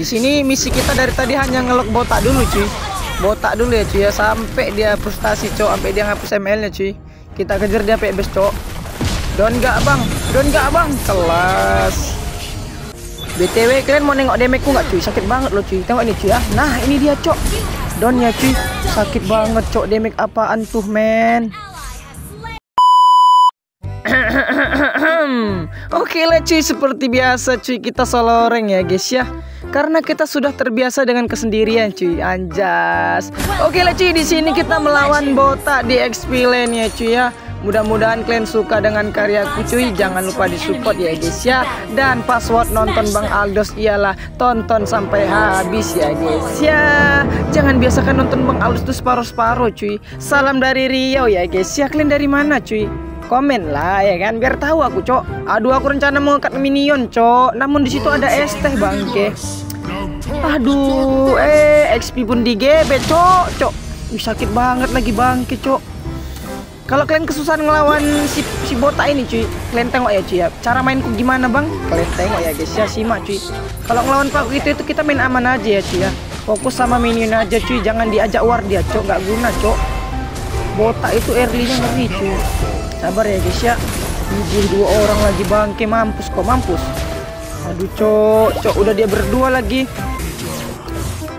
Di sini misi kita dari tadi hanya ngelok botak dulu cuy. Botak dulu ya cuy ya sampai dia frustasi cok, sampai dia ngapus ML-nya cuy. Kita kejar dia sampai best cok. Don gak bang, don gak bang, kelas. BTW kalian mau nengok damage-ku nggak cuy? Sakit banget loh cuy. Tengok ini cuy ya. Nah ini dia cok. Don ya cuy. Sakit banget cok. Damage apaan tuh men? Oke lah cuy seperti biasa cuy kita solo rank ya guys ya karena kita sudah terbiasa dengan kesendirian cuy. Anjas. Oke lah cuy di sini kita melawan botak di XP lane ya cuy ya. Mudah-mudahan kalian suka dengan karyaku cuy. Jangan lupa disupport ya guys ya. Dan password nonton Bang Aldos ialah Tonton sampai habis ya guys ya. Jangan biasakan nonton Bang Aldos tuh separuh-separuh cuy. Salam dari Riau ya guys ya. Kalian dari mana cuy komen lah ya kan? Biar tahu aku cok. Aduh aku rencana mau minion cok. Namun di situ ada es teh bangke. Aduh eh XP pun digebet cok. Cok Wih, sakit banget lagi bangke cok. Kalau kalian kesusahan ngelawan si, si botak ini cuy kalian tengok ya cuy ya. Cara mainku gimana bang? Kalian tengok ya guys. Ya simak cuy. Kalau ngelawan pak itu itu kita main aman aja ya cuy ya. Fokus sama minion aja cuy. Jangan diajak war dia cok. Nggak guna cok. Botak itu early-nya ngeri cuy sabar ya guys ya. Ujung dua orang lagi bangke mampus kok mampus. Aduh cok cok udah dia berdua lagi.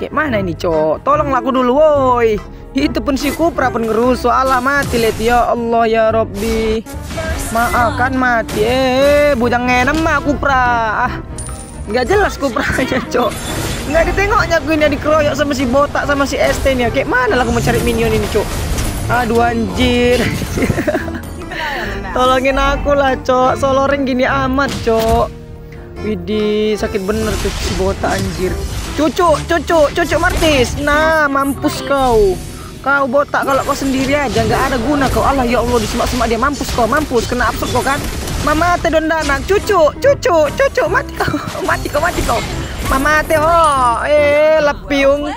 Kayak mana ini cok? Tolong laku dulu woi. Itu pun si Kupra pun ngerusuh. Allah mati lihat ya Allah ya Robbi maaf kan mati. Eh bujang ngenem mah Kupra. Ah nggak jelas Kupranya cok. Nggak ditengoknya gue ini dikeroyok sama si botak sama si ST nih kayak mana lah aku mau cari minion ini cok? Aduh anjir Tolongin aku lah, Cok. Soloring gini amat, Cok. Widih, sakit bener tuh si botak anjir. Cucu, cucu, cucu Martis. Nah, mampus kau. Kau botak kalau kau sendiri aja nggak ada guna kau. Allah ya Allah disemak-semak dia mampus kau, mampus kena absurd kau kan. Mama teh don dana, cucu, cucu, cucu mati kau, mati kau, mati kau. Mama teh ho, eh lepiung.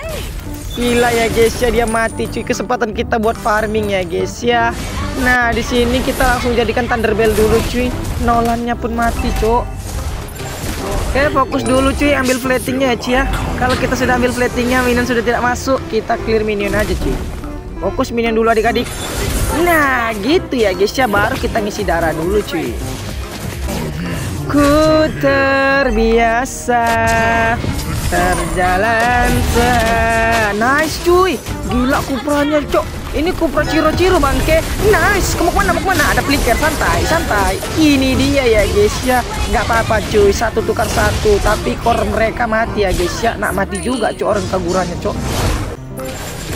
Gila ya guys ya dia mati cuy kesempatan kita buat farming ya guys ya. Nah di sini kita langsung jadikan Thunderbell dulu cuy. Nolannya pun mati cok. Oke fokus dulu cuy ambil flattingnya ya cuy ya. Kalau kita sudah ambil flattingnya minion sudah tidak masuk kita clear minion aja cuy. Fokus minion dulu adik-adik. Nah gitu ya guys ya baru kita ngisi darah dulu cuy. Ku terbiasa terjalan se nice cuy gila kupranya cok ini kupra ciro-ciro bangke. Nice. Kamu ke mana mau ke mana ada flicker. Santai santai. Ini dia ya guys ya. Nggak apa-apa cuy. Satu tukar satu. Tapi core mereka mati ya guys ya. Nak mati juga cok orang kagurannya cok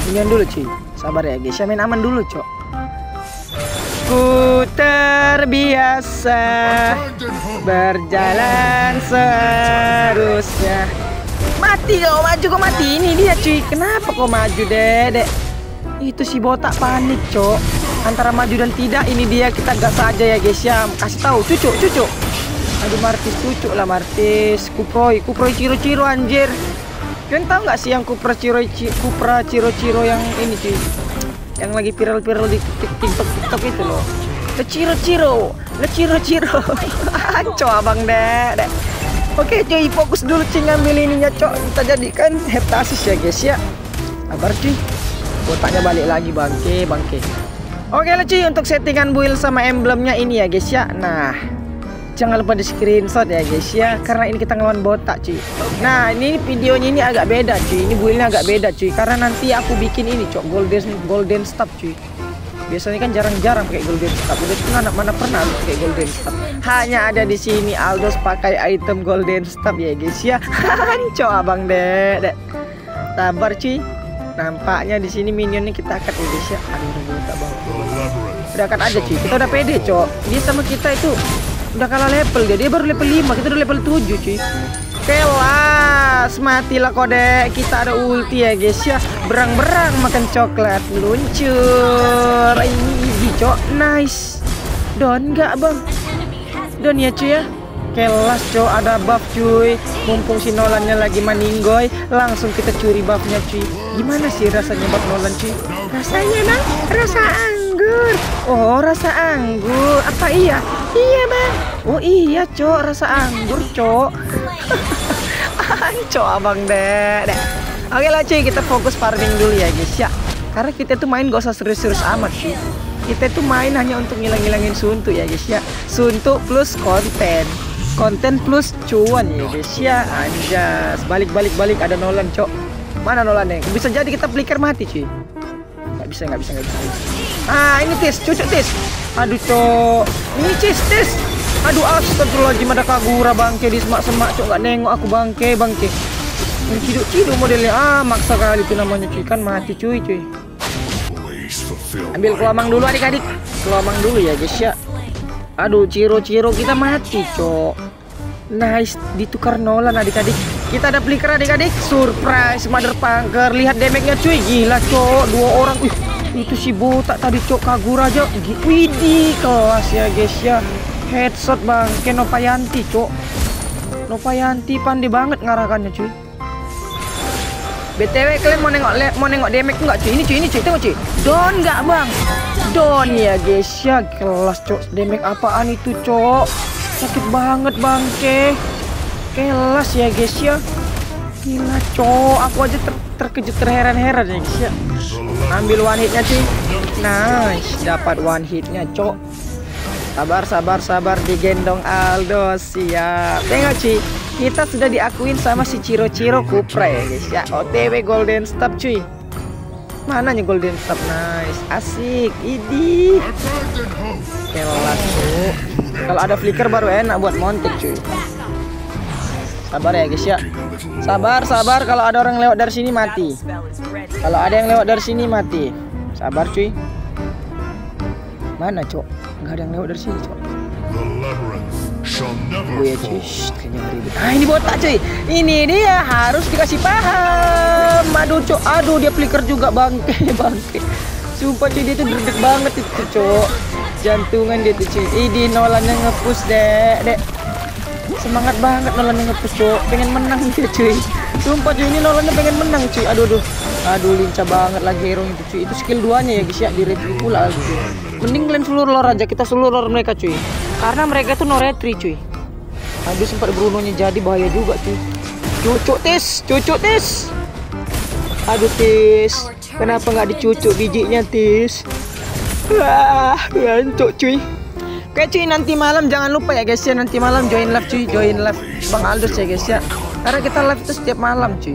ini dulu cuy. Sabar ya guys ya. Main aman dulu cok ku terbiasa berjalan seterusnya mati kau maju kau mati. Ini dia cuy. Kenapa kau maju dedek itu si botak panik cok. Antara maju dan tidak ini dia. Kita gas saja ya guys ya. Kasih tahu cucu cucu aduh Martis cucu lah Martis. Kuproy kuproy ciro ciro anjir. Kalian tahu nggak sih yang kupra ciro kupra ciro ciro yang ini cuy? Yang lagi viral viral di tiktok tiktok itu loh. Le ciro ciro le ciro ciro anco abang dek dek. Oke cuy fokus dulu cuy ngambil ininya cok. Kita jadikan heptasis ya guys ya. Sabar cuy Botaknya balik lagi bangke bangke. Oke lah cuy untuk settingan build sama emblemnya ini ya guys ya. Nah Jangan lupa di screenshot ya guys ya. Karena ini kita ngelawan botak cuy. Nah ini videonya ini agak beda cuy. Ini buildnya agak beda cuy. Karena nanti aku bikin ini cok Golden golden staff cuy. Biasanya kan jarang-jarang pakai golden staff udah anak mana pernah pakai golden staff hanya ada di sini Aldos pakai item golden staff ya guys ya. Hanco abang dek. Sabar cuy nampaknya di sini minionnya kita akan guys ya aduh udah tak bawa udah akan aja cuy. Kita udah pede cok. Dia sama kita itu udah kalah level dia. Dia baru level 5 kita udah level 7 cuy. Kelas matilah kode. Kita ada ulti ya guys ya. Berang-berang makan coklat luncur. Ini easy cok. Nice. Don nggak bang? Don ya cuy ya kelas cok ada buff cuy. Mumpung si Nolannya lagi maninggoy langsung kita curi buffnya cuy. Gimana sih rasanya buff Nolan cuy? Rasanya bang? Rasa anggur. Oh rasa anggur. Apa iya? Iya bang. Oh iya cok. Rasa anggur cok. Cok abang dek, dek. Oke lah cuy. Kita fokus farming dulu ya guys ya. Karena kita tuh main gak usah serius-serius amat sih Kita tuh main hanya untuk ngilang-ngilangin suntuk ya guys ya. Suntuk plus konten Konten plus cuan. Ya guys ya Anjas Balik-balik balik ada Nolan cok. Mana Nolan nih? Bisa jadi kita flicker mati cuy. Gak bisa gak bisa gak bisa, Ah ini tis cucuk tis. Aduh cok. Ini cis tis. Aduh astagfirullahaladzim ada kagura bangke di semak-semak cok. Gak nengok aku bangke bangke. Ini ciduk-ciduk modelnya. Ah maksa kali itu namanya cuy. Kan mati cuy cuy. Ambil kelamang dulu adik-adik. Kelamang dulu ya guys ya Aduh ciro-ciro kita mati cok. Nice ditukar Nolan adik-adik. Kita ada flicker adik-adik. Surprise mother punker Lihat damage-nya cuy. Gila cok. Dua orang. Wih, Itu si botak tadi cok. Kagura aja. Widih kelas ya guys ya. Headshot bang ke Nopayanti cok. Nopayanti pandai banget ngarakannya cuy. BTW kalian mau nengok mau nengok damage enggak cuy? Ini cuy ini cuy. Tengok cuy. Don enggak bang don ya guys. Ya kelas cok. Damage apaan itu cok? Sakit banget bang ke kelas ya guys ya. Gila cok. Aku aja ter terkejut terheran-heran ya guys ya. Ambil one hitnya cuy. Nice. Dapat one hitnya cok. Sabar, sabar, sabar. Digendong Aldo siap. Tengok cuy, kita sudah diakuin sama si Ciro-Ciro Kupra ya guys ya. OTW Golden Stop cuy. Mana nih Golden Stop nice, asik, idi. Kelas cuy. Kalau ada flicker baru enak buat montik cuy. Sabar ya guys ya. Sabar, sabar. Kalau ada orang lewat dari sini mati. Kalau ada yang lewat dari sini mati. Sabar cuy. Mana cok? Gak ada yang lewat dari sini cok. Oh ya cuy, kayaknya ribet. Ah ini botak cuy. Ini dia harus dikasih paham. Aduh cok, aduh dia flicker juga bangke bangke. Sumpah cuy dia tuh derdek banget itu cok. Jantungan dia tuh cuy. Ini Nolannya ngepush dek dek. Semangat banget Nolannya ngepush cok. Pengen menang dia cuy. Sumpah cuy ini Nolannya pengen menang cuy. Aduh aduh. Aduh lincah banget lagi hero itu cuy. Itu skill duanya ya guys ya di retri pula gitu. Mending kalian seluruh lor aja kita seluruh lor mereka cuy. Karena mereka tuh no retri cuy. Aduh sempat Bruno-nya jadi bahaya juga cuy. Cucuk tis, cucuk tis. Aduh tis. Kenapa nggak dicucuk bijinya tis? Wah, ngantuk cuy. Oke cuy nanti malam jangan lupa ya guys ya nanti malam join live cuy join live Bang Aldous ya guys ya karena kita live itu setiap malam cuy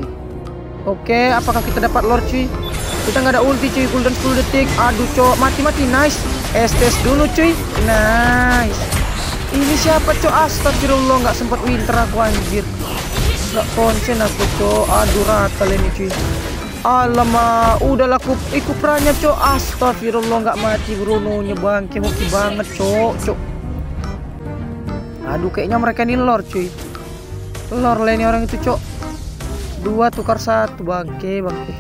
Oke apakah kita dapat lore cuy kita nggak ada ulti cuy cooldown 10 detik aduh cok mati-mati nice estes dulu cuy. Nice. Ini siapa cok? Astagfirullah nggak sempat winter aku anjir. Nggak konsen aku cok. Aduh rata ini cuy. Alamak, udah laku ikut perannya cok. Astagfirullah nggak mati Bruno nya bangke hoki banget cok. Cok. Aduh kayaknya mereka ini lore cuy. Lore lah ini orang itu cok. Dua tukar satu bangke bangke.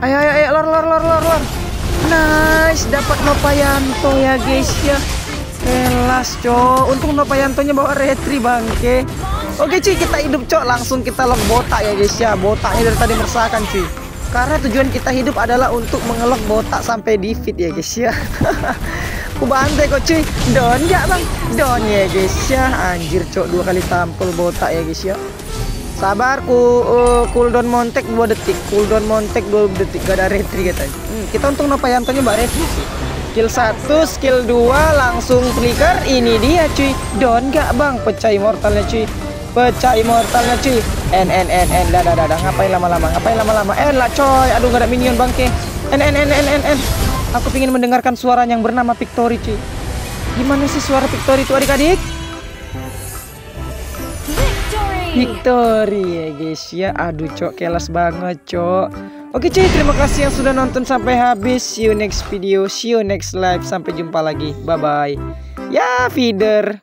Ayo ayo ayo lor lor lor lor lor. Nice dapat Nopayanto ya guys ya. Kelas cok. Untung Nopayantonya bawa retri bangke. Oke cuy kita hidup cok langsung kita lock botak ya guys ya. Botaknya dari tadi meresahkan cuy. Karena tujuan kita hidup adalah untuk mengelok botak sampai di fit ya guys ya. Aku bantai kok cuy. Don ya bang. Don ya guys ya. Anjir cok dua kali tampil botak ya guys ya. Sabar ku uh, cooldown montek 2 detik. Cooldown montek 2 detik gak ada retri katanya. Hmm, kita untung yang tanya mbak retri sih. Skill 1, skill 2 langsung flicker. Ini dia cuy. Don gak bang pecah immortalnya cuy. Pecah immortalnya cuy. N N N N dah dah dah ngapain lama-lama? Ngapain lama-lama? N lah coy. Aduh gak ada minion bangke. N N N N N N. Aku ingin mendengarkan suara yang bernama Victory cuy. Gimana sih suara Victory itu adik-adik? Victory ya guys ya. Aduh cok kelas banget cok. Oke cuy terima kasih yang sudah nonton sampai habis. See you next video See you next live. Sampai jumpa lagi. Bye bye Ya feeder